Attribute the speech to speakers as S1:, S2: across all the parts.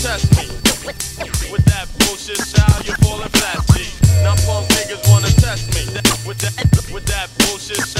S1: test me. With that bullshit style, you're falling flat, G. Now punk niggas wanna test me. With that, with that bullshit style,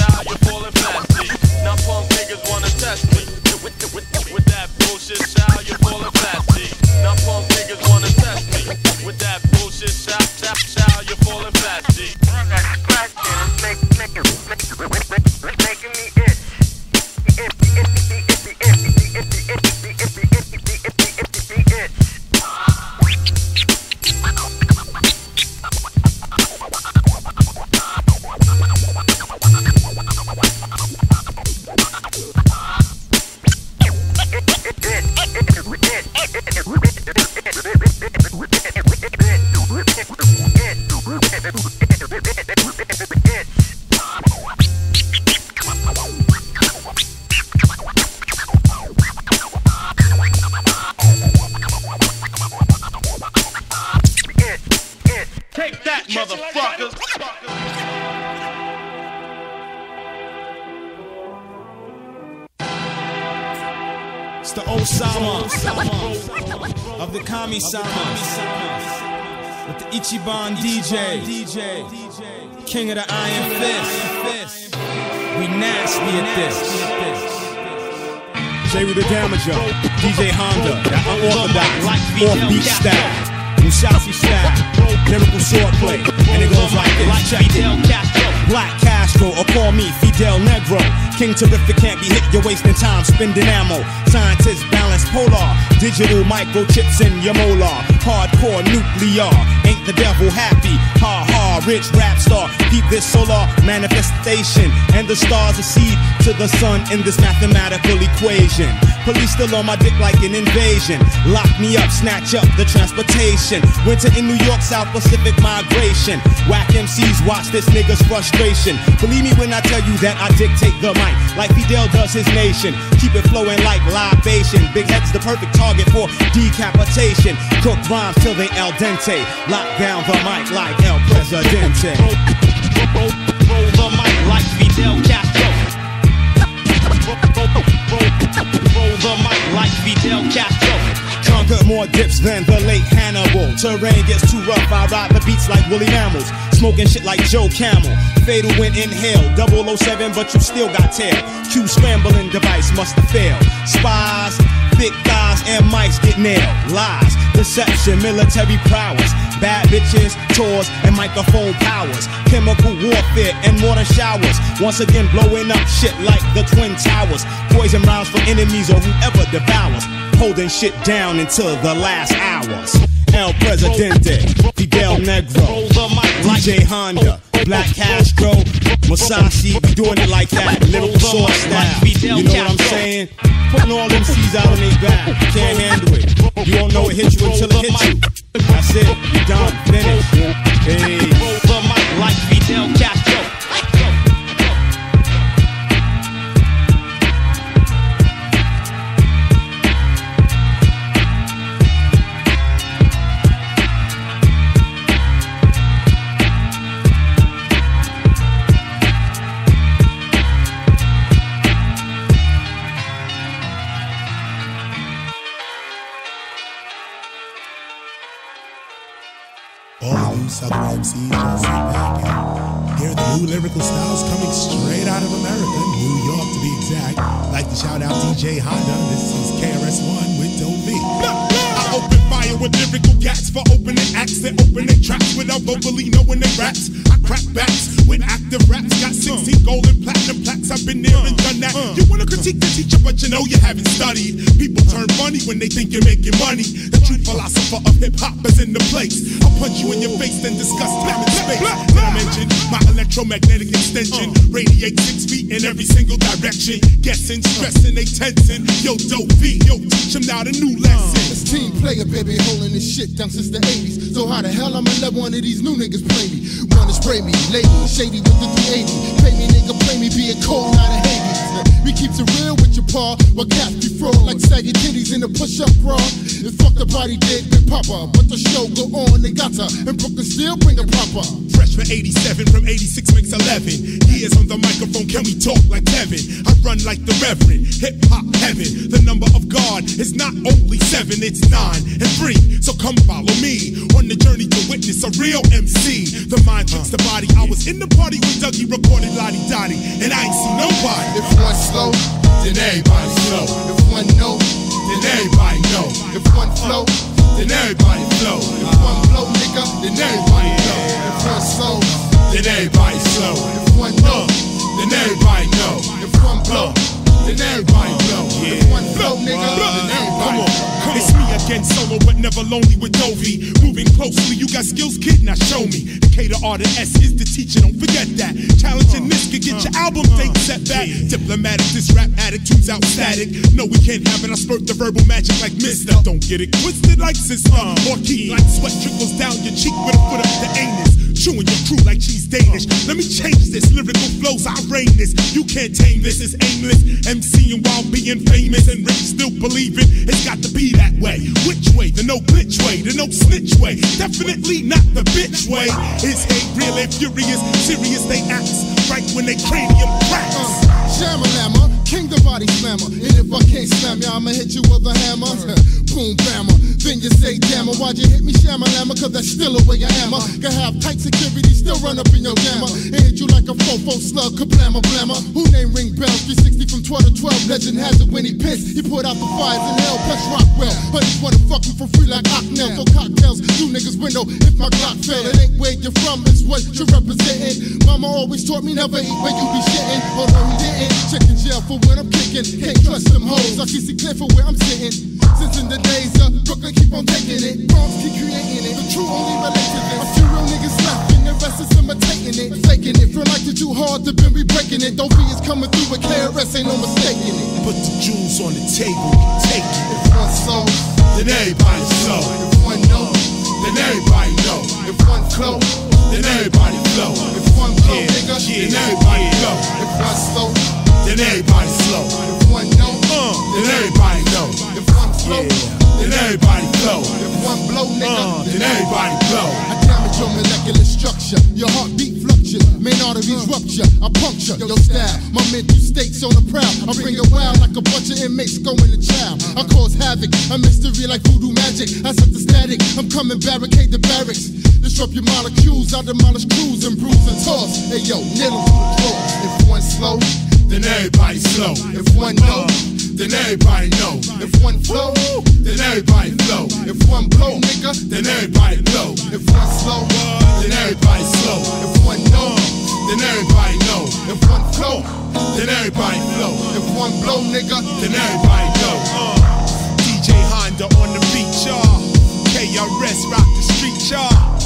S2: King of the Iron Fist. We nasty at this. Jeru the Damaja. DJ Honda. That unorthodox. Offbeat style. Musashi style. Lyrical swordplay. And it goes like this. Check it. Black Castro, or call me Fidel Negro. King terrific can't be hit, you're wasting time spending ammo. Scientists balance polar, digital microchips in your molar. Hardcore nuclear, ain't the devil happy? Ha ha, rich rap star, keep this solar manifestation. And the stars seed to the sun in this mathematical equation. Police still on my dick like an invasion. Lock me up, snatch up the transportation. Winter in New York, South Pacific migration. Whack MCs, watch this nigga's frustration. Believe me when I tell you that I dictate the mic like Fidel does his nation. Keep it flowing like libation. Big head's the perfect target for decapitation. Cook rhymes till they al dente. Lock down the mic like El Presidente.
S3: Roll.
S2: Conquered more dips than the late Hannibal. Terrain gets too rough, I ride the beats like woolly mammals. Smoking shit like Joe Camel. Fatal when inhale. 007, but you still got tail. Q scrambling device must have failed. Spies, thick thighs, and mics get nailed. Lies, deception, military prowess. Bad bitches, tours, and microphone powers. Chemical warfare and water showers. Once again, blowing up shit like the Twin Towers. Poison rounds for enemies or whoever devours. Holding shit down until the last hours. El Presidente, Fidel Negro, DJ Honda, Black Castro, Musashi, doing it like that, lyrical sword style. You know what I'm saying? Putting all them C's out on their back, can't handle it. You won't know it hit you until it hits you. That's it, you done, finished. Hey.
S3: Roll the mic like Fidel Castro.
S4: You haven't studied. People turn funny when they think you're making money. Philosopher of hip hop is in the place. I'll punch you in your face, then discuss time and space. Mention my electromagnetic extension? Uh. radiates six feet in every single direction. Guessing, stressing, they tensing. Yo, Doe-V, yo, teach them now the new uh. lesson.
S5: It's team player, baby, holding this shit down since the 80s. So how the hell I'ma let one of these new niggas play me? Wanna spray me, lady, shady with the 380. Pay me, nigga, play me, being cold out of Hades. We keeps it real with your paw, while cats be fraud like saggy titties in a push-up bra. It's fucked up nobody did with Papa. But the show go on, they got her. And Brooklyn still bring a proper.
S4: Fresh for 87 from 86 makes 11. Years on the microphone, can we talk like Kevin? I run like the Reverend, hip hop heaven. The number of God is not only seven, it's nine and three. So come follow me on the journey to witness a real MC. The mind thinks the body. I was in the party when Dougie recorded La-Di-Da-Di, and I ain't see nobody.
S5: If one slow,
S4: Then everybody slow.
S5: if one no,
S4: Then everybody know.
S5: if one flow,
S4: Then everybody flow.
S5: if one blow, nigga, then everybody know. If one slow,
S4: Then everybody slow.
S5: if one no,
S4: Then everybody know.
S5: if one blow, then everybody blow. If one flow, nigga, then everybody
S4: Come on, come it's me again, solo but never lonely with Doe-V. Moving closely, you got skills, kid, now show me. The K to R to S is the teacher, don't forget that. Challenging this could get your uh, album date uh, set back. Diplomatic, this rap attitude's out static. No, we can't have it, I spurt the verbal magic like Mister. Don't get it twisted like sister. Uh, or keep like sweat trickles down your cheek with a foot up the anus. Chewing your crew like cheese Danish. Let me change this. Lyrical flows, I reign this. You can't tame this. It's aimless. MCing while being famous and rich, still believing it's got to be that way. Which way? The no glitch way, the no snitch way. Definitely not the bitch way. Is hate real and furious? Serious, they act right when they cranium cracks.
S5: Uh, Shamalama, king the body slammer. And if I can't slam ya, I'ma hit you with a hammer. Boom, bammer. Then you say, damn, it, why'd you hit me, Shamalama? Cause that's still the way I am. uh. Can have tight security, still run up in your jammer. And hit you like a fofo slug, kablamma blammer. Who name ring bells? 360 from 12 to 12. Legend has it when he pissed. He put out the fires in hell, plus Rockwell. Honeys wanna fuck him for free like Ocknell. Cocktails, through niggas' window. If my Glock fell. it ain't where you're from, it's what you're representing. Mama always taught me never eat where you be shitting. Although he didn't. Check in jail for when I'm kicking. Can't trust them hoes. I can see clear for where I'm sitting. Since in the days of Brooklyn, keep on taking it. Bronx keep creating it. The true only relate to this. A few real niggas left, and the rest is imitating it. Faking it. Feel like it's too hard to been breaking it. Don't be is coming through with KRS, ain't no mistaking it.
S4: Put the jewels on the table, take it.
S5: If one soul,
S4: Then everybody slow.
S5: if one know,
S4: Then everybody know.
S5: if one flow,
S4: Then everybody flow.
S5: if one blow,
S4: Yeah,
S5: nigga,
S4: yeah,
S5: then
S4: everybody go.
S5: If one slow,
S4: Then everybody slow.
S5: if one know,
S4: Uh, then everybody know.
S5: If one flow,
S4: Then everybody flow.
S5: if one blow, nigga,
S4: Uh, then everybody blow.
S5: I damage your molecular structure. Your heartbeat fluctuates, main arteries rupture. I puncture your style. My mental state's on the prowl. I bring it wild like a bunch of inmates going to trial. I cause havoc, a mystery like voodoo magic. I set the static. I'm coming barricade the barracks. Disrupt your molecules. I demolish crews and bruise and toss. Hey yo, 'em to the floor. If one slow,
S4: Then everybody slow.
S5: if one know,
S4: Then everybody know.
S5: if one flow,
S4: Then everybody flow.
S5: if one blow, nigga,
S4: Then everybody blow.
S5: if one slow,
S4: Then everybody slow.
S5: if one know,
S4: Then everybody know.
S5: if one flow,
S4: Then everybody flow.
S5: if one blow, nigga.
S4: Then everybody know. Uh, DJ Honda on the beat, y'all. KRS rock the street, y'all.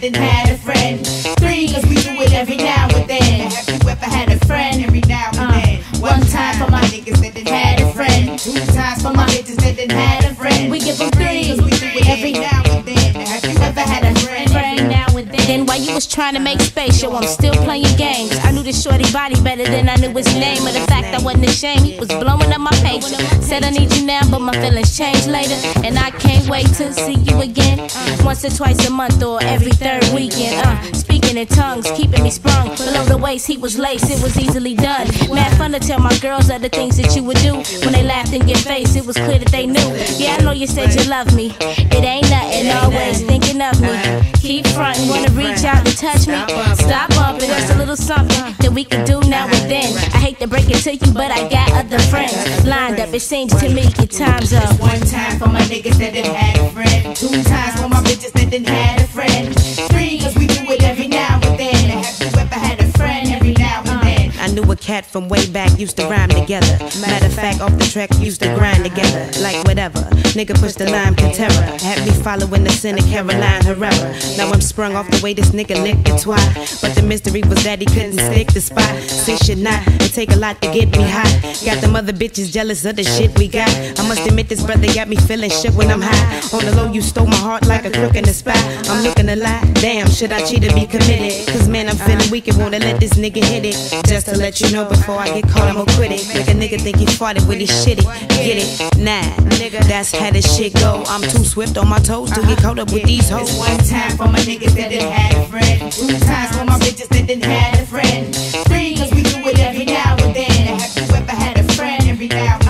S6: Bitches that had a friend. Three, cause we do it every now and then. Have you ever had a friend every now and uh. then? One time for my niggas that done had a friend. Two times for my bitches that done had a friend.
S7: We give them three.
S6: Cause we do it every now and then. Have you ever had a friend every now and then?
S7: Then while you was trying to make space, yo, I'm still playing games. I knew this shorty body better than I knew his name. Of the fact I wasn't ashamed, he was blowing up my page. Said I need you now, but my feelings change later. And I can't wait to see you again. Once or twice a month or every third weekend. Uh, in tongues, keeping me sprung. Below the waist, he was laced, it was easily done. Mad fun to tell my girls other things that you would do. When they laughed in your face, it was clear that they knew. Yeah, I know you said you love me. It ain't nothing, always thinking of me. Keep frontin', wanna reach out and touch me. Stop bumping, there's a little something that we can do now and then. I hate to break it to you, but I got other friends lined up. It seems to me your time's up.
S6: One time for my niggas that done had a friend. Two times for my bitches that didn't had a friend.
S8: Cat from way back used to rhyme together. Matter of fact, off the track used to grind together. Like whatever. Nigga push the lime can terror. Had me following the Senate Carolina Herrera. Now I'm sprung off the way this nigga licked it twice. But the mystery was that he couldn't stick the spot. Say shit not. It take a lot to get me hot. Got them other bitches jealous of the shit we got. I must admit this brother got me feeling shook when I'm high. On the low, you stole my heart like a crook in the spot. I'm looking to lie. Damn, should I cheat or be committed? Cause man, I'm feeling weak and wanna let this nigga hit it. Just to let you know before I get caught, I'ma quit it. Make a nigga think he farted with his shitty. Get it? Nah, nigga, that's how this shit go. I'm too swift on my toes to get caught up with these hoes.
S6: It's one time for my niggas that didn't have a friend. Two times for my bitches that didn't have a friend. Three, cause we do it every now and then. Have you ever had a friend every now and then?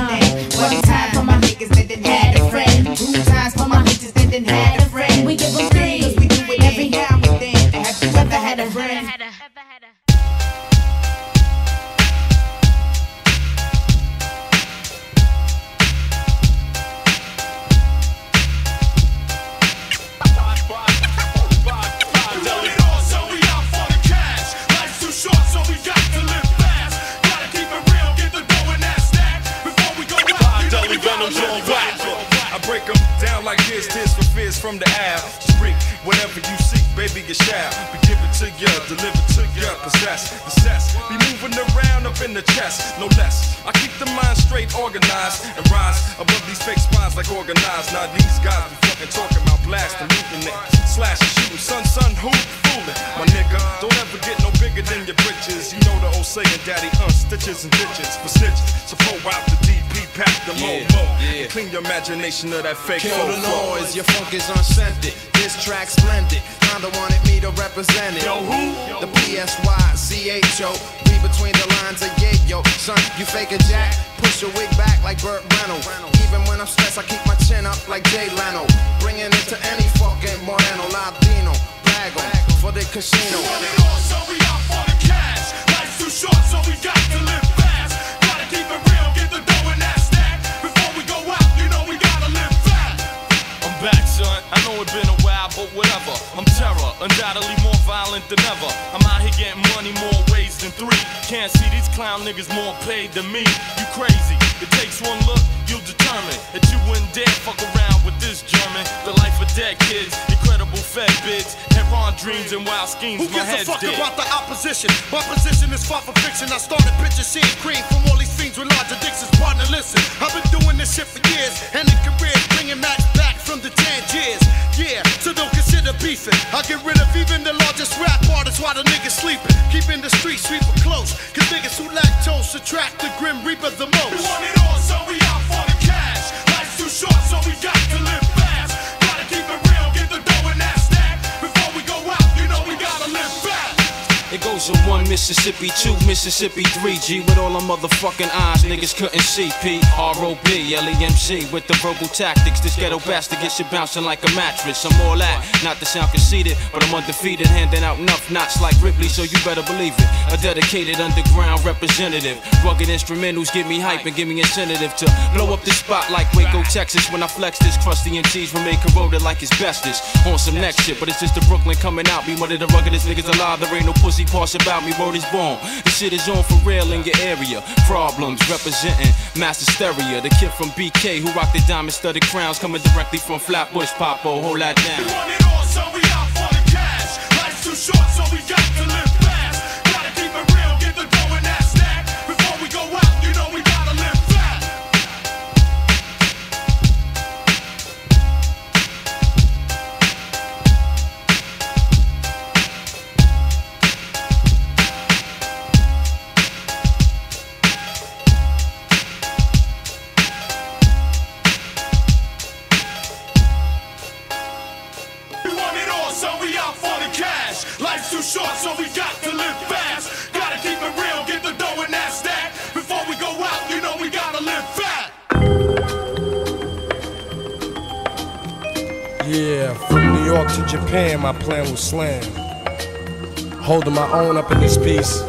S9: Be given to you, delivered to you, possess, possess. Be moving around up in the chest, no less. I keep the mind straight, organized, and rise above these fake spines like organized. Now these guys be fucking talking about blasting, looting it, slash shooting. Son, son, who fooling? My nigga, don't ever get no bigger than your britches. You know the old saying, daddy, uh, stitches and ditches for snitches. So pull out the DP, pack the
S10: Yeah,
S9: mo
S10: yeah.
S9: Clean your imagination of that fake
S10: Kill the noise, your funk is unscented. This track splendid. Kinda wanted me to represent it.
S9: Yo, who?
S10: The P-S-Y-C-H-O. Read between the lines of yeah, yo. Son, you fake a jack. Push your wig back like Burt Reynolds. Even when I'm stressed, I keep my chin up like Jay Leno. Bringing it to any fucking Moreno, Latino. Brag 'em for the casino.
S9: Undoubtedly more violent than ever. I'm out here getting money more ways than three. Can't see these clown niggas more paid than me. You crazy? It takes one look, you'll determine that you wouldn't dare fuck around with this German. The life of dead kids, incredible fed bids, heron dreams and wild schemes.
S11: Who gives a fuck
S9: dead.
S11: about the opposition? My position is far from fiction. I started picture seeing cream from all these fiends with large addictions. Partner, listen, I've been doing this shit for years, and in careers bringing Max back from the 10 years. Yeah, so don't consider beefing. I get rid of even the largest rap artists while the niggas sleeping. Keeping the street sweeper close, cause niggas who lactose attract the grim reaper the most. We want it all, so we out for the cash. Life's too short, so we got to live fast. Gotta keep it real, get the dough and that's that. Before we go out, you know we gotta live fast.
S12: From one Mississippi, two Mississippi, three G with all the motherfucking eyes niggas couldn't see. P R O B L E M C with the verbal tactics. This ghetto bastard gets you bouncing like a mattress. I'm all that, not to sound conceited, but I'm undefeated, handing out enough knots like Ripley, so you better believe it. A dedicated underground representative. Rugged instrumentals give me hype and give me incentive to blow up the spot like Waco, Texas. When I flex this, crusty and MCs remain corroded like asbestos. On some next shit, but it's just the Brooklyn coming out. Be one of the ruggedest niggas alive. There ain't no pussy parts about me. Word is born. This shit is on for real in your area. Problemz representing Master Stereo. The kid from BK who rocked the diamond studded crowns coming directly from Flatbush. Popo, hold that down.
S11: We want it all, so we out for the cash. Life's too short, so we got to live
S13: Japan, my plan was slam. Holding my own up in this piece.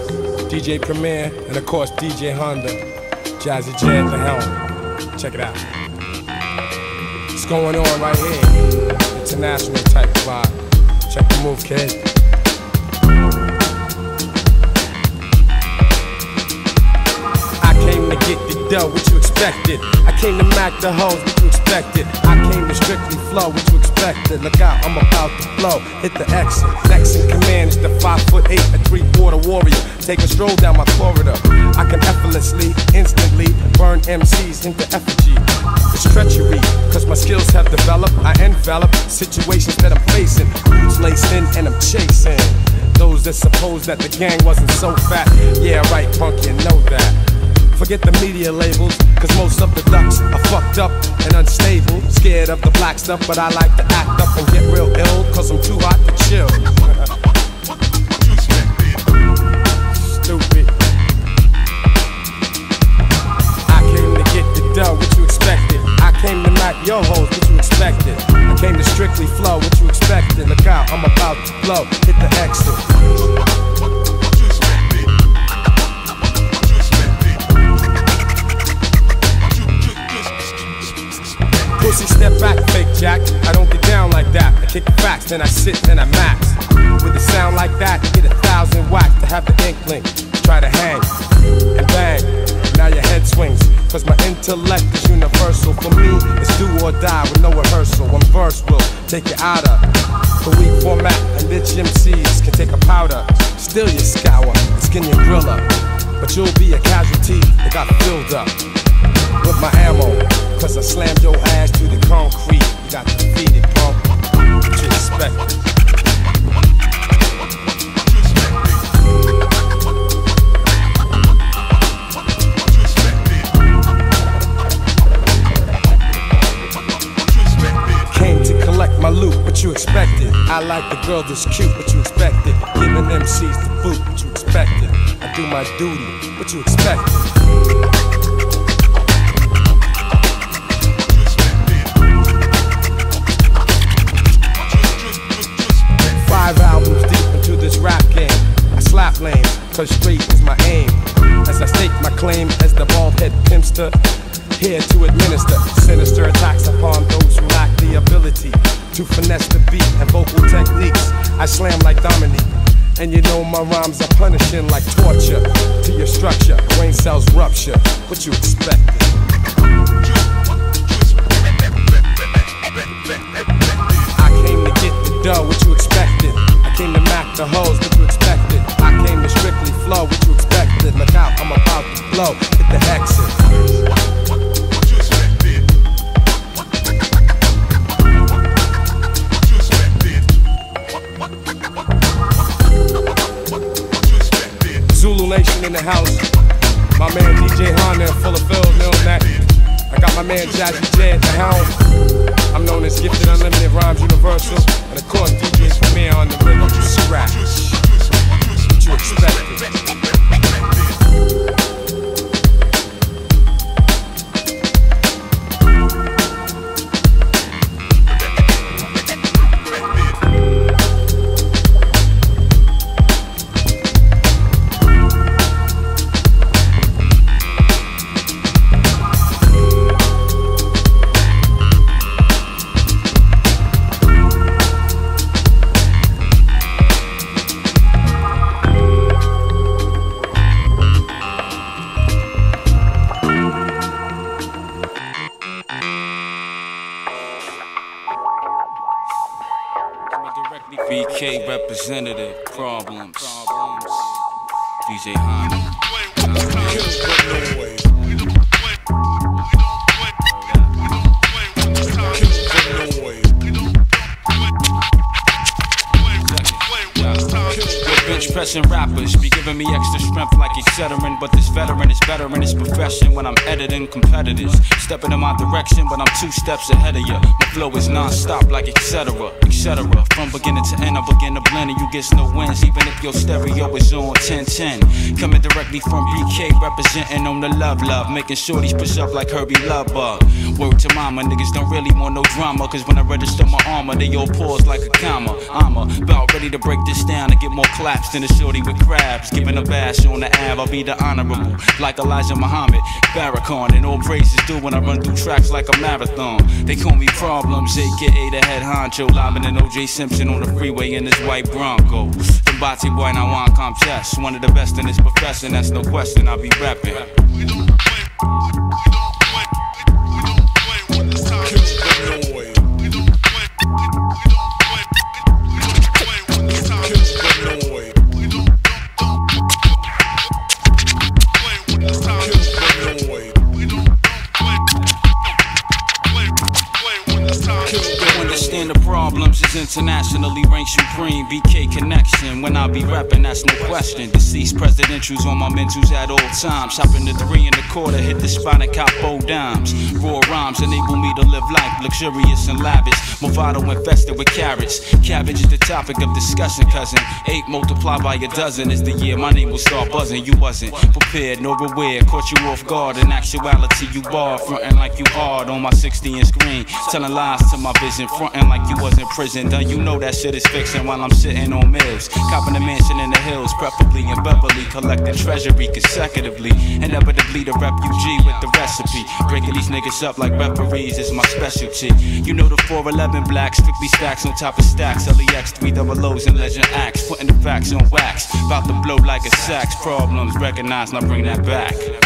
S13: DJ Premier, and of course DJ Honda. Jazzy Jay at the helm. Check it out. What's going on right here? International type vibe. Check the move, kid. I came to get the dough, what you expected? I came to mac the hoes, what you expected? I came to strictly flow, what you expected? Look out, I'm about to flow. Hit the exit. Next in command is the five foot eight, a three quarter warrior. Take a stroll down my corridor. I can effortlessly, instantly burn MCs into effigy. It's treachery, cause my skills have developed. I envelop situations that I'm facing. Boots laced in and I'm chasing. Those that suppose that the gang wasn't so fat. Yeah, right, punk, you know that. Forget the media labels, cause most of the ducks are fucked up and unstable. Scared of the black stuff, but I like to act up and get real ill, cause I'm too hot to chill. Stupid. I came to get the dough, what you expected? I came to knock your hoes, what you expected? I came to strictly flow, what you expected? Look out, I'm about to blow, hit the exit. Pussy, step back, fake jack. I don't get down like that. I kick facts, then I sit, then I max. With a sound like that, you get a thousand whacks to have the inkling. Try to hang and bang. Now your head swings. Cause my intellect is universal. For me, it's do or die with no rehearsal. One verse will take you out of the weak format. And bitch MCs can take a powder. Still you scour, skin your grill up. But you'll be a casualty that got filled up with my ammo. Cause I slammed your ass to the concrete. You got defeated, punk. What you expect? Came to collect my loot, what you expected? I like the girl that's cute, what you expected? Giving MCs the food, what you expected? I do my duty, what you expected? Cause straight is my aim. As I stake my claim as the bald head pimpster, here to administer sinister attacks upon those who lack the ability to finesse the beat and vocal techniques. I slam like Dominique. And you know my rhymes are punishing like torture to your structure. Brain cells rupture. What you expected? I came to get the dough, what you expected? I came to mac the hoes, flow, what you expected? Look out, I'm about to blow, hit the. Zulu Nation in the house. My man DJ Honda and full of Phil, know that. I got my man Jazzy Jay at the helm. I'm known as Gifted Unlimited Rhymes Universal. And of course, DJ Premier on the rhythm scratch. What
S12: Pressing rappers be giving me extra strength like Excedrin, but this veteran is better in his profession when I'm editing competitors. Stepping in my direction, but I'm two steps ahead of you. My flow is non-stop like etc. etc. From beginning to end, I begin to blend and you get no wins, even if your stereo is on 1010. Coming directly from BK, representing on the love love, making sure these push up like Herbie Lovebug. Word to mama, niggas don't really want no drama, cause when I register my armor, they all pause like a comma. I'm about ready to break this down and get more claps than a shorty with crabs. Giving a bash on the ab, I'll be the honorable, like Elijah Muhammad, Farrakhan, and all praises due when I run through tracks like a marathon. They call me Problemz, aka the head honcho, livin' than OJ Simpson on the freeway in this white Bronco. The Bati boy, now on contest, one of the best in this profession, that's no question, I'll be rapping. Problems is internationally ranked supreme. BK connection when I be rapping, that's no question. Deceased presidentials on my mentals at all times. Hopping the three and a quarter, hit the spot and cop four dimes. Raw rhymes enable me to live life luxurious and lavish. Movado infested with carrots. Cabbage is the topic of discussion, cousin. Eight multiplied by a dozen is the year my name will start buzzing. You wasn't prepared nor aware, caught you off guard. In actuality, you barred, frontin' like you hard on my 60 inch screen. Telling lies to my vision, frontin' like you was in prison. Done, you know that shit is fiction while I'm sitting on mills. Copping a mansion in the hills, preferably in Beverly. Collecting treasury consecutively. Inevitably, the refugee with the recipe. Breaking these niggas up like referees is my specialty. You know the 411 black, strictly stacks on top of stacks. LEX, three double O's and legend acts. Putting the facts on wax. About to blow like a sax. Problemz recognized, now bring that back.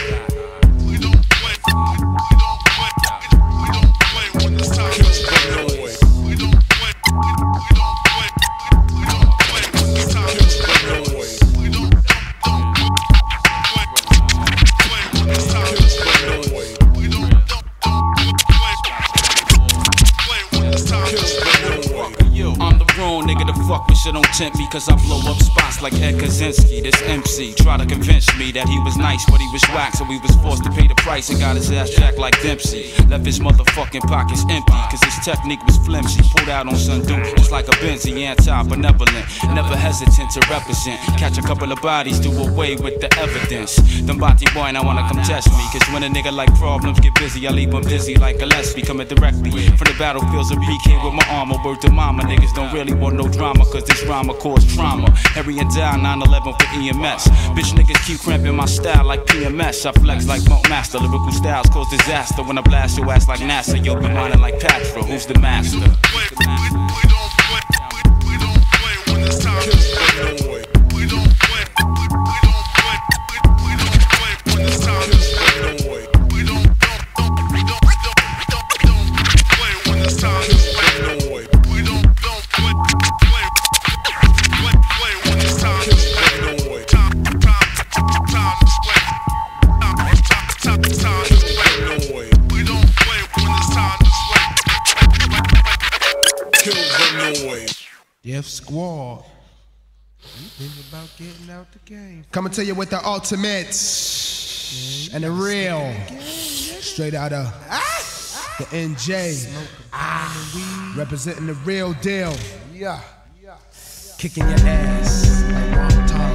S12: Tempt me, cause I blow up like Ted Kaczynski. This MC try to convince me that he was nice, but he was whack, so he was forced to pay the price and got his ass jacked like Dempsey. Left his motherfucking pockets empty, cause his technique was flimsy. Pulled out on Sun Duke, just like a Benzie, anti-benevolent. Never hesitant to represent. Catch a couple of bodies, do away with the evidence. Them body boy, and I wanna come test me, cause when a nigga like problems get busy, I leave him dizzy like Gillespie. Coming directly from the battlefields of BK with my armor. Word to mama, niggas don't really want no drama, cause this drama cause trauma. Harry die 911 for EMS. Bitch niggas keep cramping my style like PMS. I flex like Monk Master. Lyrical styles cause disaster. When I blast your ass like NASA, you'll be minding like Patra. Who's the master?
S14: F
S5: Coming to you with the ultimate and the real. Straight out of the NJ. Ah, representing the real deal.
S14: Yeah.
S5: Kicking your ass like time.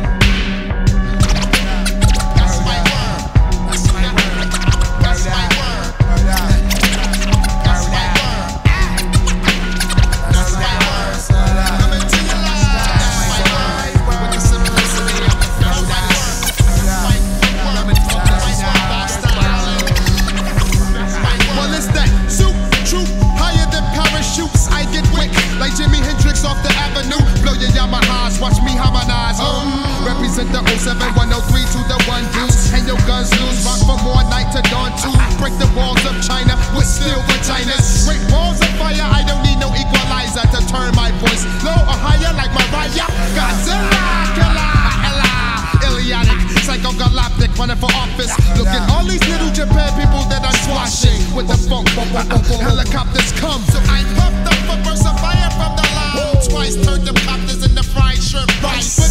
S5: Harmonize. Um, represent the 07103 to the one deuce. And your guns loose, rock from more night to dawn too. Break the walls of China with steel vaginas. Break walls of fire, I don't need no equalizer to turn my voice low or higher like Mariah. Godzilla, killer, Ella, Ilianic, psychogalactic, running for office. Look at all these little Japan people that I'm squashing with the funk. Helicopters come, so I pumped up a burst of fire from the. Twice turned them copters into fried shrimp rice.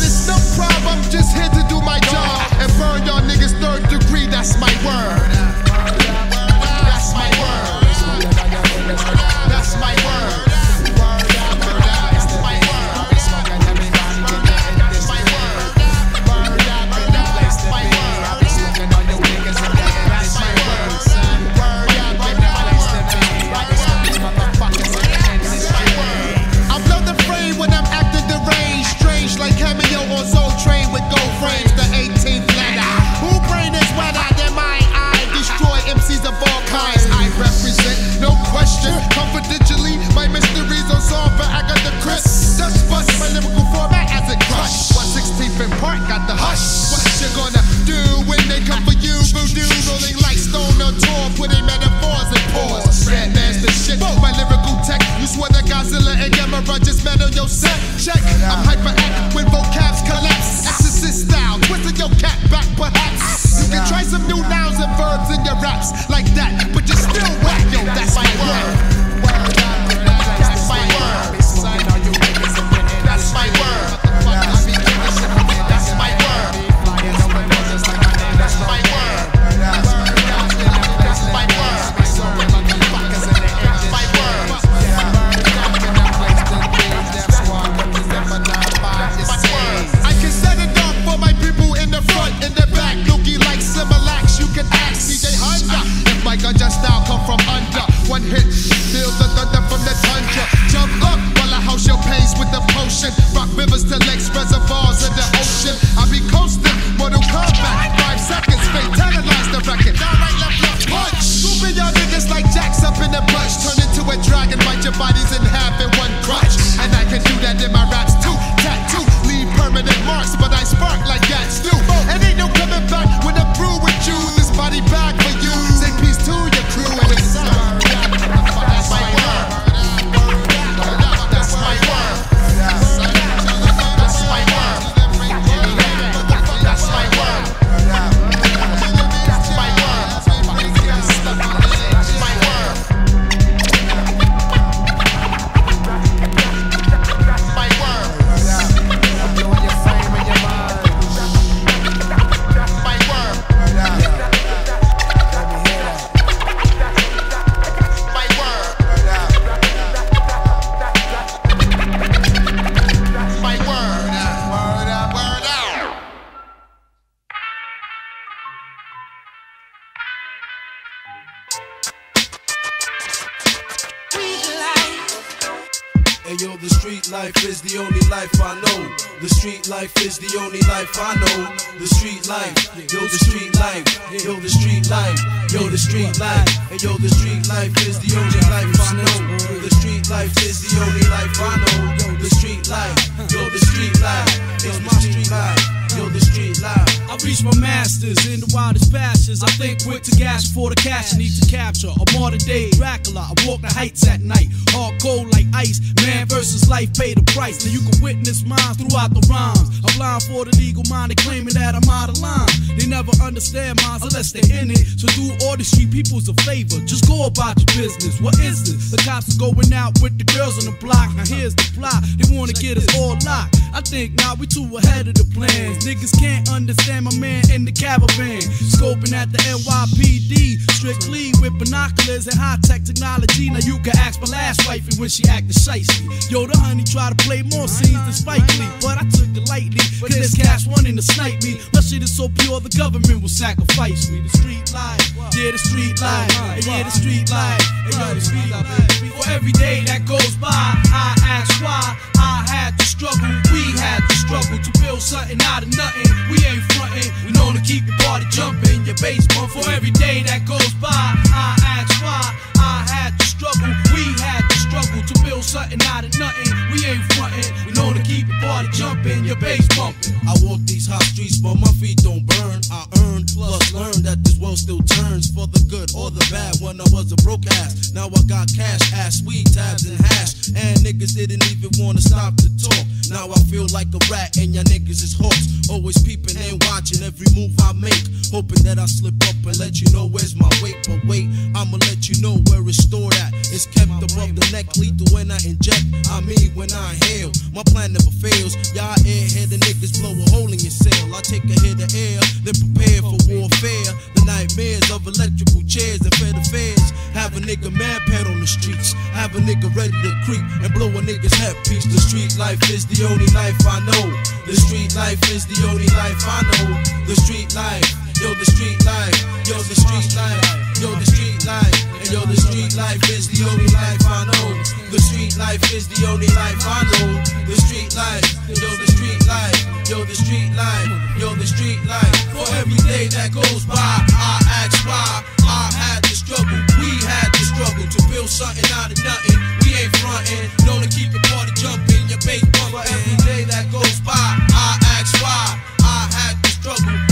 S15: Versus life, pay the price. Now you can witness mine throughout the rhymes. I'm blind for the legal minded claiming that I'm out of line. They never understand mine unless they're in it. So do all the street people's a favor. Just go about your business. What is this? The cops are going out with the girls on the block. Now here's the plot. They wanna get us all locked. I think now we too ahead of the plans. Niggas can't understand my man in the caravan. Scoping at the NYPD. Strictly with binoculars and high tech technology. Now you can ask my last wifey when she acted shicey. Yo, the honey tried to play more scenes than Spike Lee. But I took it lightly. Cause this cash wanting to snipe me. My shit is so pure, the government will sacrifice me. The street life. Yeah, the street life. Yeah, the street life. And yo, the street life. For every day that goes by, I ask why I had to struggle. We had to struggle to build something out of nothing. We ain't frontin'. We known to keep the party jumping. Your basement for every day that goes by. I ask why I had to struggle. We had to struggle to build something out of nothing. We ain't frontin'. We known to keep the party jumping. Your bass bumping.
S16: I walk these hot streets, but my feet don't burn. I earn plus learn that this world still turns for the good or the bad. When I was a broke ass, now I got cash, ass, weed, tabs, and hash. And niggas didn't even wanna stop to talk. Now I feel like a rat, and y'all niggas is hawks. Always peeping and watching every move I make. Hoping that I slip up and let you know where's my weight. But wait, I'ma let you know where it's stored at. It's kept above the neck, lethal when I inject. I mean, when I inhale, my plan never fails. Y'all airhead the niggas blow a hole in your cell. I take a hit of air, then prepare for warfare. The nightmares of electrical chairs and fed affairs. Have a nigga mad pet on the streets. Have a nigga ready to creep and blow a nigga's headpiece. The street life is the only life I know. The street life is the only life I know. The street life, yo, the street life, yo, the street life, yo, the street life, and yo, the street life is the only life I know. The street life is the only life I know. The street life, yo, the street life, yo, the street life, yo, the street life. For every day that goes by, I ask why I had to struggle. We had to struggle to build something out of nothing. We ain't frontin', known to keep the party jumping, your bass bumping. Every day that goes by, I ask why I had to struggle.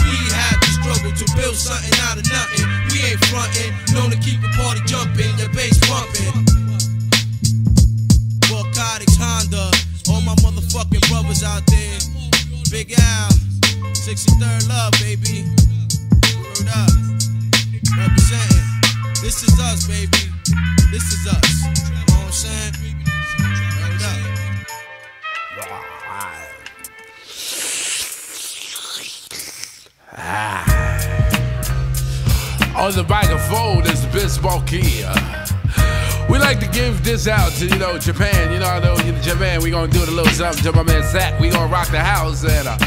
S16: We had to struggle to build something out of nothing. We ain't frontin', known to keep the party jumping, the bass bumping. Rawcotiks, Honda, all my motherfucking brothers out there. Big Al, 63rd Love, baby.
S17: Word up. Representing. This is us, baby. This is us. You know what I'm saying? Word up. Ah.
S18: On the microphone is Biz Markie. We like to give this out to, you know, Japan. You know, I know in Japan, we gonna do it a little something to my man Zach. We gonna rock the house. And uh,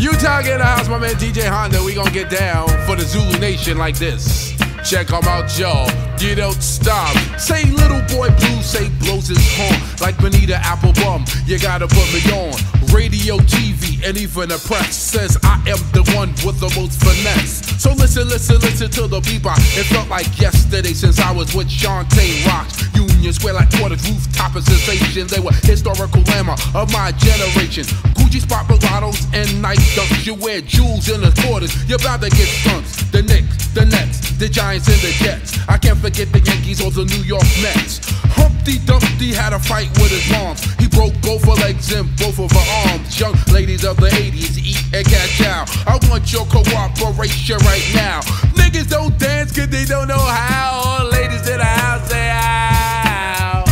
S18: Utah in the house, my man DJ Honda. We gonna get down for the Zulu Nation like this. Check 'em out, y'all. You don't stop. Say little boy blue, say blows his horn like Bonita Applebum. You gotta put me on radio, TV, and even the press says I am the one with the most finesse. So listen, listen, listen to the bebop. It felt like yesterday since I was with Shantae Rocks. Union Square like quarters, rooftop and sensation. They were historical glamour of my generation. Gucci spot bottles and night dunks. You wear jewels in the quarters. You're about to get stunts. The Knicks, the Nets, the Giants, and the Jets. I can't forget the Yankees or the New York Mets. Humpty Dumpty had a fight with his moms. He broke both her legs and both of her arms. Young ladies of the 80s, eat and catch out. I want your cooperation right now. Niggas don't dance cause they don't know how. All ladies in the house say ow.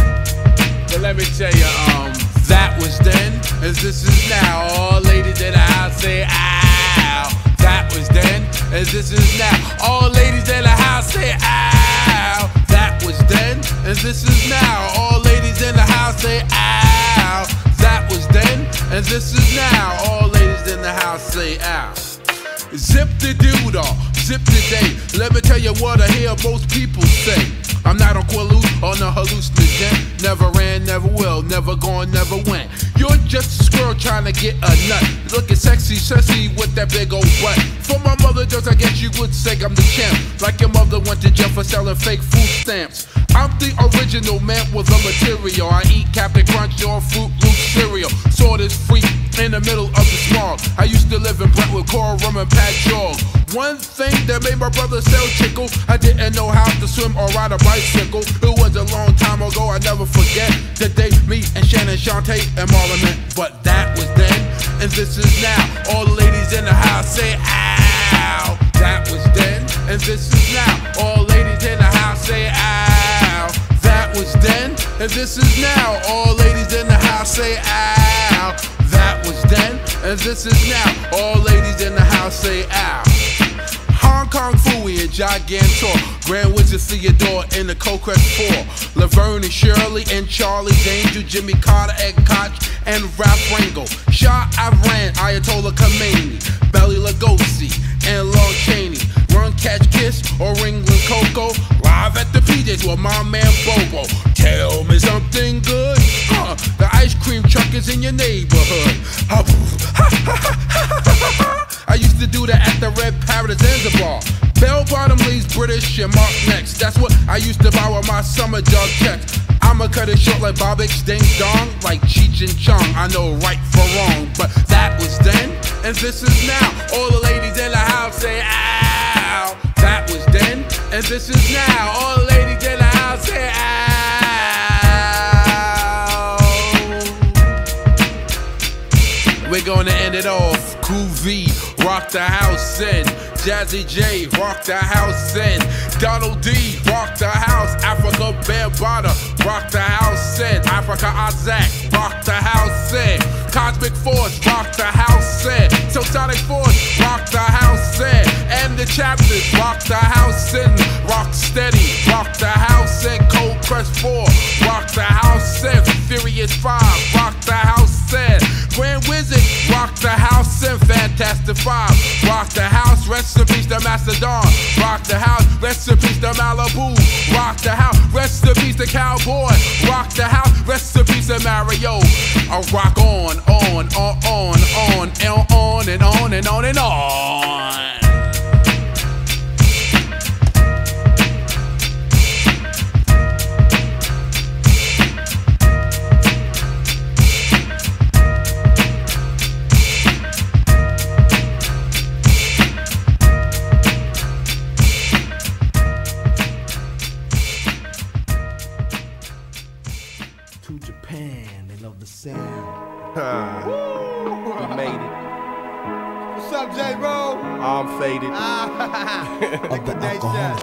S18: But let me tell you, um, that was then, as this is now. All ladies in the house say ow. That was then, as this is now. All ladies in the house say ow. As this is now. All ladies in the house say ow. That was then, as this is now. All ladies in the house say ow. Zip the off, zip the day. Let me tell you what I hear most people say. I'm not on Quilu on a hallucinogen. Never ran, never will, never gone, never went. You're just a squirrel trying to get a nut. Looking sexy, sexy with that big old butt. For my mother, does I guess you would say I'm the champ. Like your mother went to jail for selling fake food stamps. I'm the original man with the material. I eat Captain Crunch or Fruit Loop cereal. Saw this freak in the middle of the smog. I used to live in Brentwood, Coral Rum and Pat Jog. One thing that made my brother sell chickle, I didn't know how to swim or ride a bicycle. It was a long time ago, I never forget the day me and Shannon, Shantae, and Marlon met. But that was then, and this is now. All the ladies in the house say, ow. That was then, and this is now. All ladies in the house say, ow. That was then, and this is now. All ladies in the house say, ow. That was then, and this is now. All ladies in the house say, ow. Kong Fooey and Gigantor. Grand Wizard Theodore in the Cocrest 4. Laverne and Shirley and Charlie's Angel. Jimmy Carter, and Koch, and Ralph Ringo. Shah Afran, Ayatollah Khomeini. Bela Lugosi and Lon Chaney. Run, catch, kiss, or Ringling Coco. Live at the PJs with my man Bobo. Tell me something good. Uh, the ice cream truck is in your neighborhood. I used to do that at the Red Parrot Zanzibar. Bell bottom leaves British and Mark next. That's what I used to buy with my summer job checks. I'ma cut it short like Bob X Ding Dong, like Cheech and Chong. I know right from wrong, but that was then, and this is now. All the ladies in the house say, ow. That was then, and this is now. All the ladies in the house say, ow. We're gonna end it off. Cool V, rock the house in. Jazzy Jay, rock the house in. Donald D, rock the house. Africa Bear Bada, rock the house in. Afrika Islam, rock the house in. Cosmic Force, rock the house in. So Force, rock the house in. And the chapters, rock the house in. Rock steady, rock the house in. Cold Crush 4, rock the house in. Furious 5, rock the house in. Grand Wizard, rock the house in. Fantastic Five, rock the house. Rest in peace to Mastodon, rock the house. Rest in peace to Malibu, rock the house. Rest in peace to Cowboy, rock the house. Rest in peace to Mario. I rock on, on, on, on, on, and on and on and on and on.
S19: of the alcoholic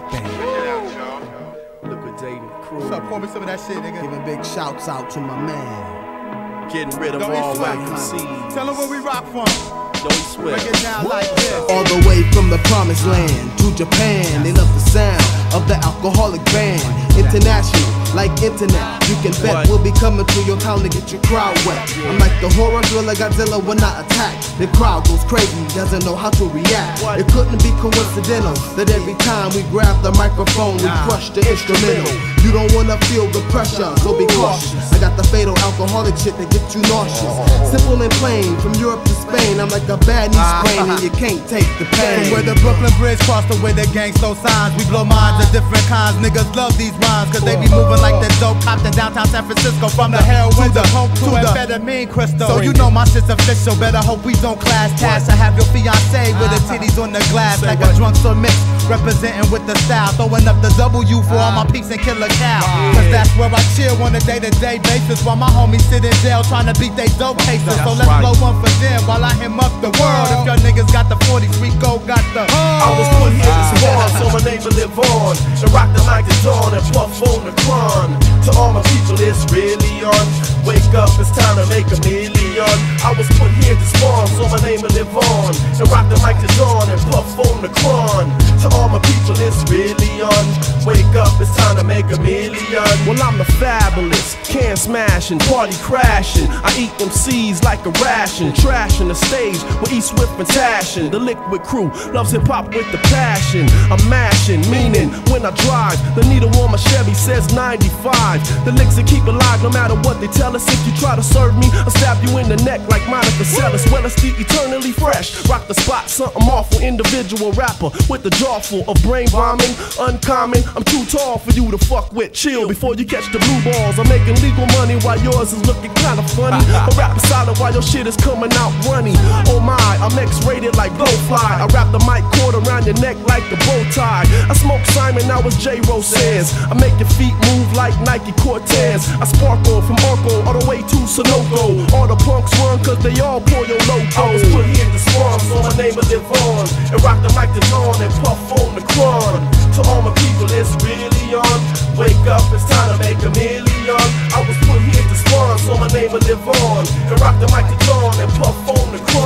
S20: Liquidating crew.
S19: What's up? Pour me some of that shit, nigga.
S20: Giving big shouts out to my man. Getting rid of
S19: Don't
S20: all
S19: eat sweat.
S20: MCs.
S19: Tell them where we rock from.
S20: Don't sweat.
S19: Break it down like this.
S21: All the way from the promised land to Japan. They love the sound of the Alkaholik band. International, like internet. You can bet we'll be coming to your town to get your crowd wet. I'm like the horror thriller Godzilla when I attack. The crowd goes crazy, doesn't know how to react. It couldn't be coincidental that every time we grab the microphone, we crush the instrumental. You don't wanna feel the pressure, so be cautious. I got the fatal alcoholic shit that gets you nauseous. Simple and plain, from Europe to Spain, I'm like a bad knee uh-huh. sprain and you can't take the pain.
S19: Where the Brooklyn Bridge crossed the way the gangsta signs. We blow minds of different kinds. Niggas love these rhymes, cause they be moving like the dope cops in downtown San Francisco. From the heroin to the coke to the amphetamine crystal. So you know my shit's official. Better hope we don't clash tash. I have your fiance with her titties on the glass like a drunk so mix. Representing with the style. Throwing up the W for all my peeps and killer cow. Cause that's where I chill on a day to day basis. While my homies sit in jail trying to beat they dope cases. So let's blow one for them while I him up the world. If your niggas got the 40s, Rico got the.
S20: I was put here to spawn, so my name will live on. And rock the mic to dawn and puff on the cron. To all my people, it's really on. Wake up, it's time to make a million. I was put here to spawn, so my name will live on. And rock the mic to dawn and puff on the cron. To all my people, it's really on. Wake up, it's time to make a million. Well, I'm the fabulous, can smashing, party crashing. I eat them C's like a ration, trashing the stage with E Swift and Tashin. The Likwit crew loves hip hop with the passion. I'm mashing, meaning when I drive, the needle on my Chevy says 95. The licks that keep alive no matter what they tell us. If you try to serve me, I'll stab you in the neck like Monica Seles. Well, it's the eternally fresh. Rock the spot, something awful. Individual rapper with a jaw full of brain bombing. Uncommon, I'm too tall for you to fuck with. Chill before you catch the blue balls. I'm making legal money while yours is looking kinda funny. A rapper solid while your shit is coming out runny. Oh my, I'm X-rated like Blowfly. I wrap the mic cord around your neck like the bow tie. I smoke Simon, now it's J. Ro says. I make your feet move like Nike Cortez. I sparkle from Arco all the way to Sunoco. All the punks run cause they all pour your logo. I was put here to spawn, so my name is live on. And rock the mic to dawn and puff on the cron. To all my people, it's really on. Wake up, it's time to make a million. I was put here to spawn, so my name will live on. And rock the mic to dawn and puff on the cron.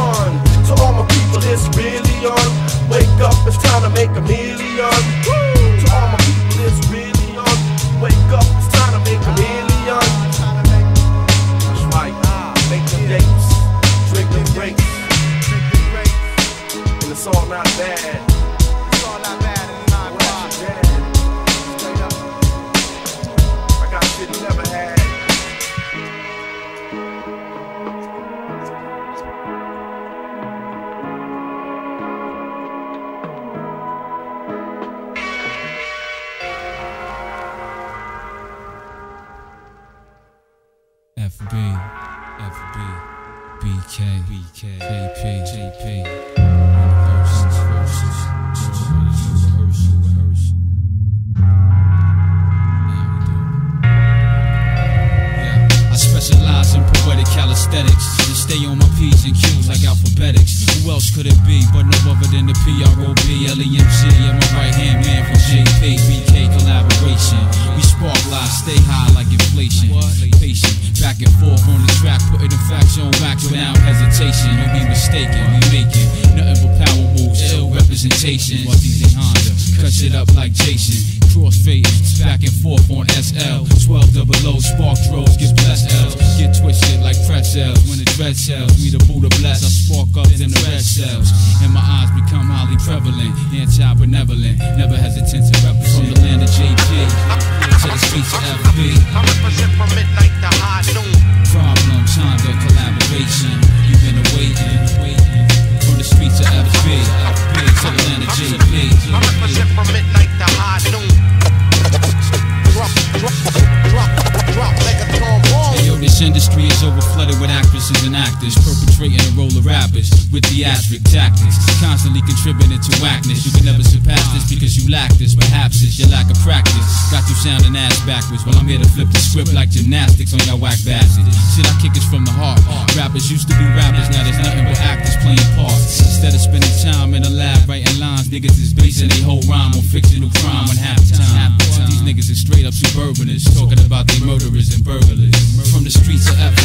S22: Backwards while I'm here to flip the script like gymnastics on your whack bastards. Shit, I kick it from the heart. Rappers used to be rappers, now there's nothing but actors playing parts. Instead of spending time in the lab writing lines,
S12: Niggas is basing their whole rhyme on fictional crime and half time. These niggas is straight up suburbanists talking about they murderers and burglars. From the streets of FB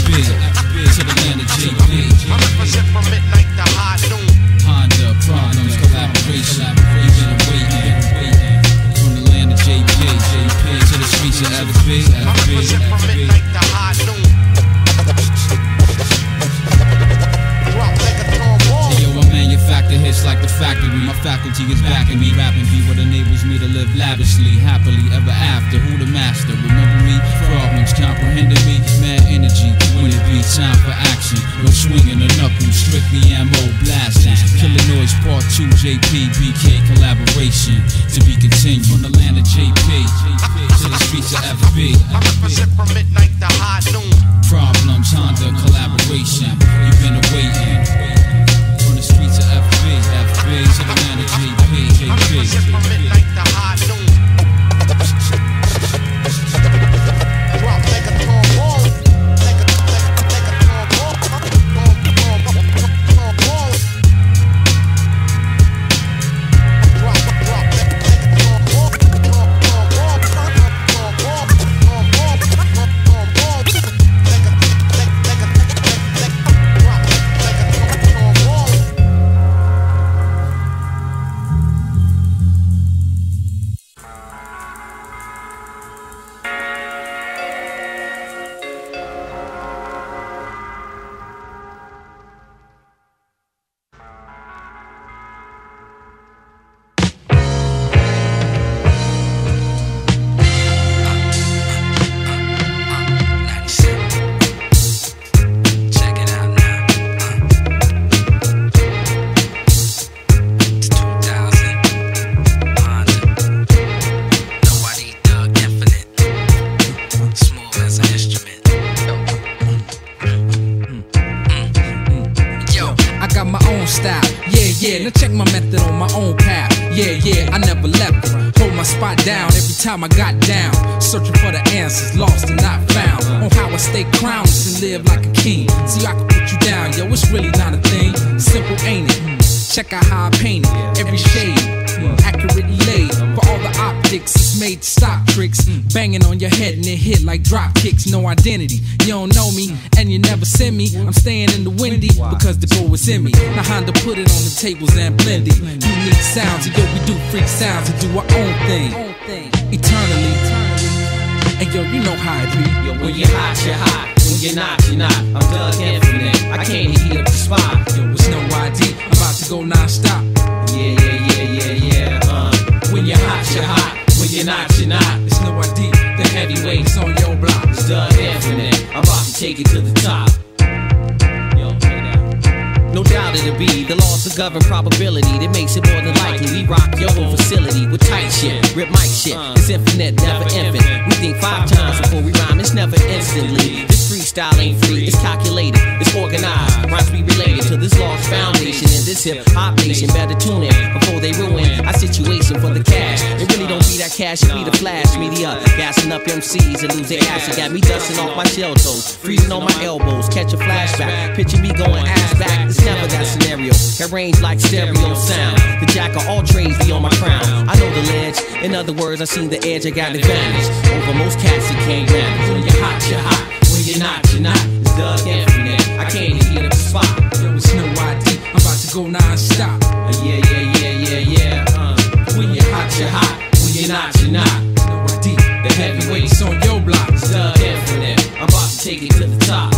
S23: like drop
S24: kicks. No identity. You don't know me and you never send me. I'm staying in the windy because the goal is in me. Now Honda put it on the tables and blend it. Unique sounds, and yo, we do freak sounds and do our own thing. Eternally. And yo, you know how it be.
S25: Yo, when you're hot, you're hot. When you're not, you're not. I'm Dug Infinite. I came to heat up the spot.
S24: Yo, it's no ID. I'm about to go non-stop.
S25: Yeah, yeah, yeah, yeah, yeah. Uh, when you're hot, you're hot. When you're not, you're not.
S24: It's no ID. The heavyweights on your block.
S25: It's Dug Infinite. I'm about to take it to the top. No doubt it'll be the laws of govern probability that makes it more than likely we rock your whole facility with tight shit, rip mic shit. It's infinite, never infinite. We think five times before we rhyme. It's never instantly. This freestyle ain't free. It's calculated. It's organized. Rhymes be related to this law's foundation and this hip hop nation. Better tune in before they ruin our situation for the cash. It really don't be that cash, it be the flash media. Gassing up MCs and lose their ass. It got me dusting off my shell toes, freezing on my elbows. Catch a flashback. Picture me going ass back. It's never that scenario. Got range like stereo sound. The jack of all trades be on my crown. I know the ledge. In other words, I seen the edge. I got the advantage over most cats that can't manage. When you're hot, you're hot. When you're not, you're not. It's Dug Infinite. I came to heat up spot.
S24: Yo, it's no ID. I'm about to go non-stop.
S25: Uh, yeah, yeah, yeah, yeah, yeah. Uh, when you're hot, you're hot. When you're not, you're not.
S24: No ID.
S25: The heavyweights
S24: on your block.
S25: It's Dug Infinite. I'm about to take it to the top,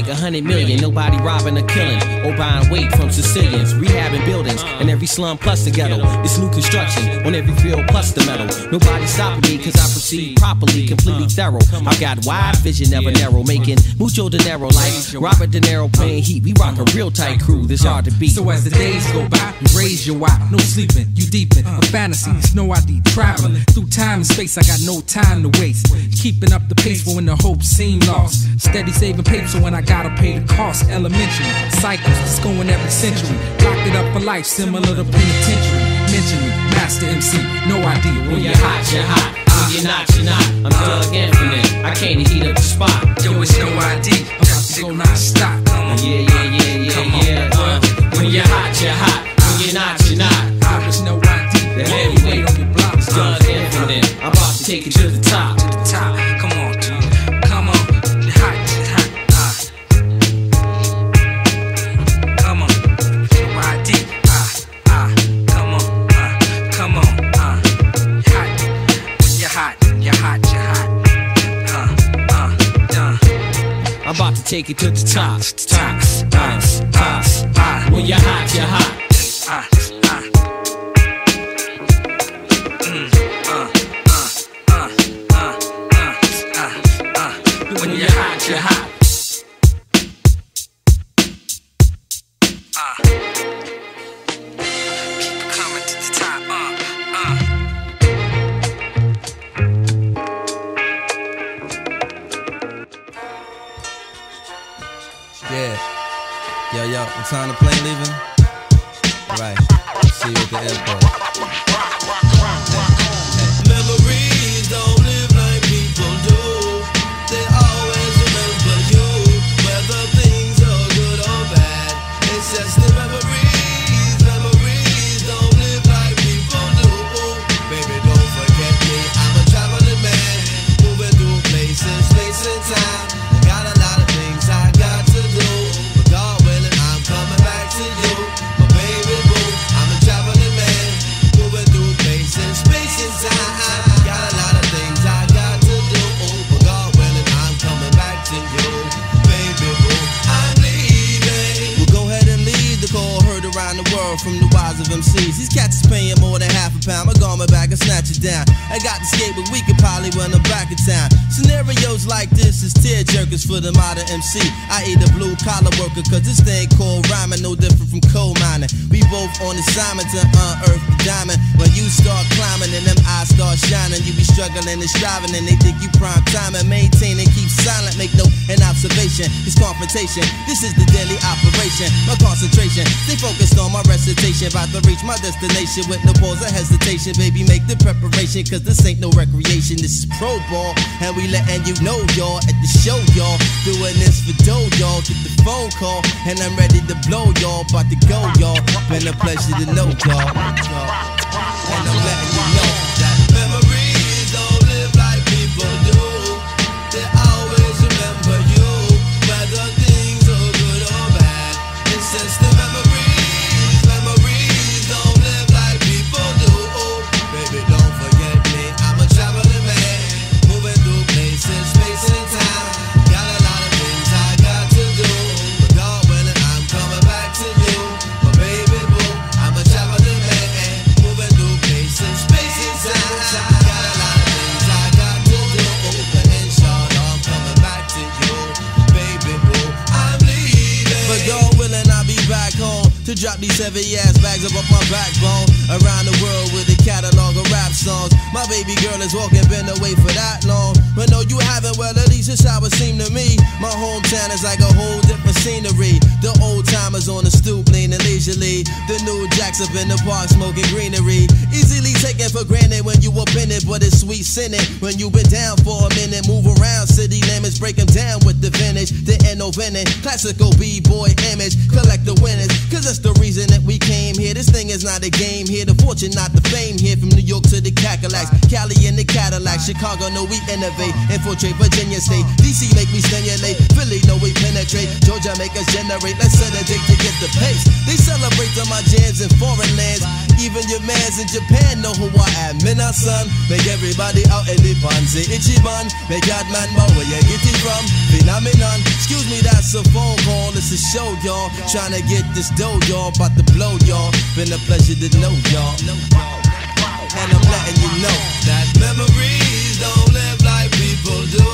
S25: make a hundred million. Nobody robbing or killing or buying weight from Sicilians. Rehabbing buildings in every slum plus the ghetto. It's new construction on every field plus the metal. Nobody stopping me cause I proceed properly, completely thorough. I got wide vision, never narrow, making mucho dinero like Robert De Niro playing heat. We rock a real tight crew that's hard to beat.
S24: So as the days go by, you raise your why. No sleeping, you deep in a fantasy. No ID. Traveling through time and space, I got no time to waste. Keeping up the pace for when the hope seem lost. Steady saving paper so when I Gotta pay the cost, elementary. Cycles, it's going every century. Locked it up for life, similar to penitentiary. Mention me, Master MC, no ID.
S25: When you're hot, you're hot. Uh, when you're not, you're not. I'm uh, Dug Infinite. I came to heat up the spot.
S24: Yo, it's no ID. I'm about to go not
S25: stop. Uh, yeah, yeah, yeah, yeah, Come on. yeah. Uh, when you're hot, you're hot. When you're not, you're
S26: not. Yo,
S17: it's no ID. The heavyweight on your blocks. Doug Infinite. I'm about to take it to the top. To the top. Top, top, top. When you're hot, you're hot. Time to plane jerkers for the modern MC. I eat a blue collar worker, cause this thing called rhyming no different from coal both on assignment to unearth the diamond. When you start climbing and them eyes start shining, you be struggling and striving, and they think you prime time and maintain and keep silent. Make no an observation. It's confrontation. This is the daily operation. My concentration. Stay focused on my recitation. About to reach my destination with no pause or hesitation. Baby, make the preparation, cause this ain't no recreation. This is pro ball. And we letting you know, y'all, at the show, y'all. Doing this for dough, y'all. Get the phone call. And I'm ready to blow, y'all. About to go, y'all. Been a pleasure to know, y'all. Heavy ass bags up off my backbone. Around the world with a catalog of rap songs. My baby girl is walking, been away for that long. But no, you haven't, well, at least it's how it seemed to me. My hometown is like a whole different scenery. The old timers on the stoop, leaning leisurely. The new jacks up in the park, smoking greenery. Easily taken for granted when you up in it, but it's sweet sinning. When you been down for a minute, move around city limits, break 'em down with the vintage. The no vintage, classical B-boy image, collect the winners. Cause that's the reason that we came here. This thing is not a game here. The fortune, not the fame here. From New York to the Cali in the Cadillac, Chicago, know we innovate, infiltrate Virginia State. DC make me stimulate, Philly know we penetrate, Georgia make us generate. Let's set a date to get the pace. They celebrate on my jams in foreign lands. Even your mans in Japan know who I am. Mina son, make everybody out in the say Ichiban. Make that man know where you get it from. Phenomenon. Excuse me, that's a phone call. It's a show, y'all. Trying to get this dough, y'all. About to blow, y'all. Been a pleasure to know y'all. And I'm letting you know that memories don't live like people do.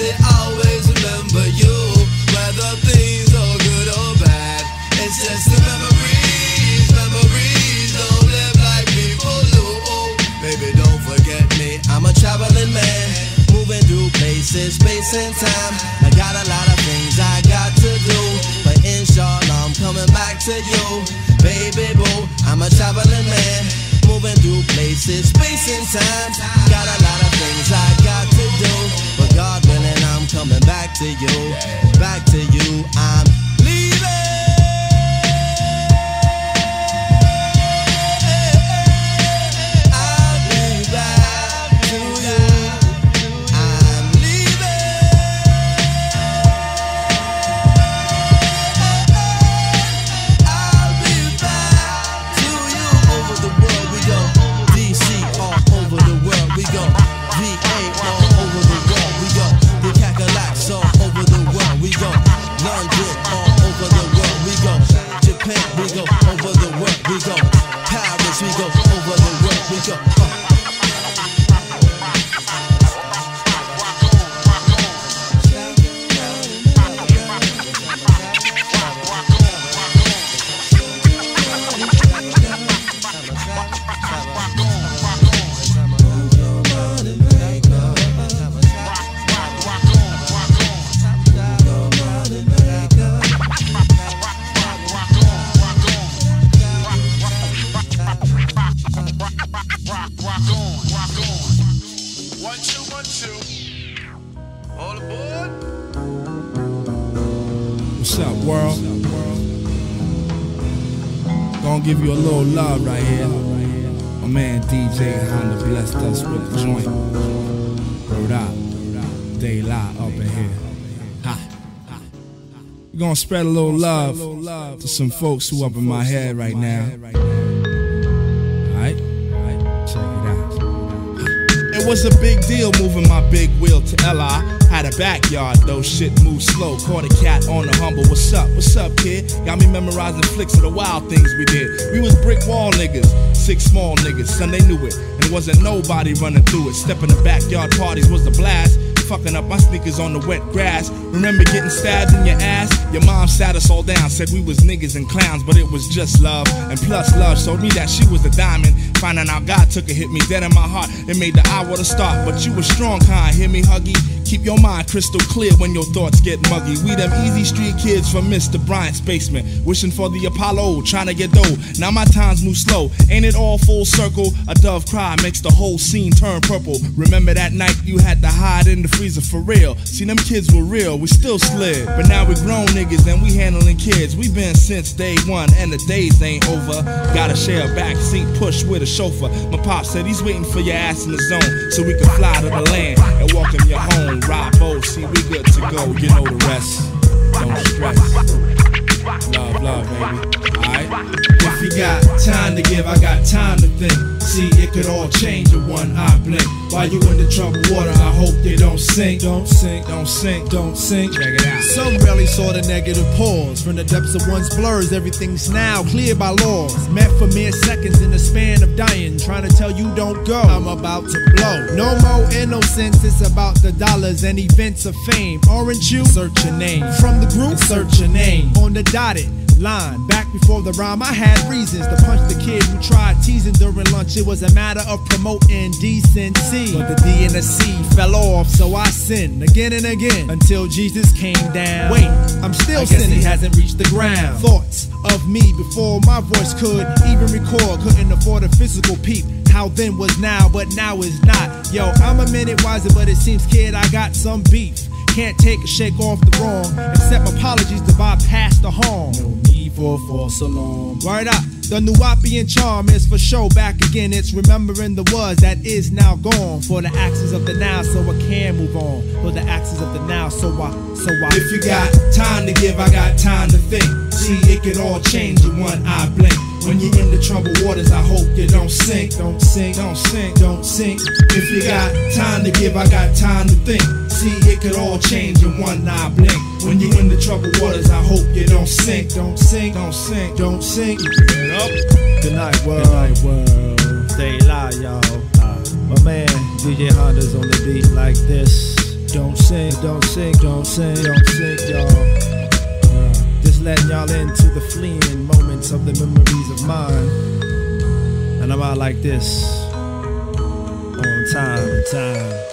S17: They always remember you, whether things are good or bad. It's just the memories. Memories don't live like people do. Baby, don't forget me. I'm a traveling man, moving through places, space and time. I got a lot of things I got to do, but inshallah I'm coming back to you, baby boo. I'm a traveling places, space and time. Got a lot of things I got to do, but God willing I'm coming back to you, back to you. I'm
S27: We're gonna spread a little love to some folks who up in my head right now. Alright? Check it out. It was a big deal moving my big wheel to LI. Had a backyard, though shit moved slow. Caught a cat on the humble. What's up? What's up, kid? Got me memorizing flicks of the wild things we did. We was brick wall niggas, six small niggas. Son, they knew it. And it wasn't nobody running through it. Stepping the backyard parties was the blast. Fucking up my sneakers on the wet grass. Remember getting stabbed in your ass? Your mom sat us all down, said we was niggas and clowns, but it was just love. And plus, love showed me that she was a diamond. Finding out God took a hit me dead in my heart. It made the eye water stop, but you were strong, kind. Hear me, huggy? Keep your mind crystal clear when your thoughts get muggy. We them easy street kids from Mr. Bryant's basement, wishing for the Apollo, trying to get dough. Now my times move slow, ain't it all full circle? A dove cry makes the whole scene turn purple. Remember that night you had to hide in the freezer for real? See them kids were real, we still slid, but now we grown niggas and we handling kids. We been since day one, and the days ain't over. Gotta share a back seat, push with a chauffeur. My pop said he's waiting for your ass in the zone, so we can fly to the land and welcome you home. Ride boat, see we good to go. You know the rest. Don't stress. Love, love, baby. Alright. If you got time to give, I got time to think. See, it could all change in one eye blink. While you in the troubled water, I hope you don't sink. Don't sink, don't sink, don't sink. Check it out.
S28: Some rarely saw the negative pause. From the depths of one's blurs, everything's now clear by laws. Met for mere seconds in the span of dying. Trying to tell you don't go. I'm about to blow. No more innocence, it's about the dollars and events of fame. Aren't you? Search your name. From the group, search your name. On the dotted line. Back before the rhyme, I had reasons to punch the kid who tried teasing during lunch. It was a matter of promoting decency. But the D and the C fell off, so I sinned again and again until Jesus came down. Wait, I'm still
S27: I guess
S28: sinning.
S27: he hasn't reached the ground.
S28: Thoughts of me before my voice could even record, couldn't afford a physical peep. How then was now, but now is not. Yo, I'm a minute wiser, but it seems, kid, I got some beef. Can't take a shake off the wrong, accept apologies to bypass the harm. No need for a false alarm. Word up, the Nuwapian charm is for show back again. It's remembering the was that is now gone. For the axis of the now, so I can move on. For the axis of the now, so I, so I.
S27: If you got time to give, I got time to think. See, it could all change in one eye blink. When you're in the troubled waters, I hope you don't sink. Don't sink, don't sink, don't sink. If you got time to give, I got time to think. See, it could all change in one eye blink. When you're in the troubled waters, I hope you don't sink. Don't sink, don't sink, don't sink. Get up.
S28: Good night, world. Good night, world. Stay live, y'all. My man, DJ Honda's on the beat like this. Don't sink, don't sink, don't sink, don't sink, y'all. Letting y'all into the fleeing moments of the memories of mine. And I'm out like this. On time, time.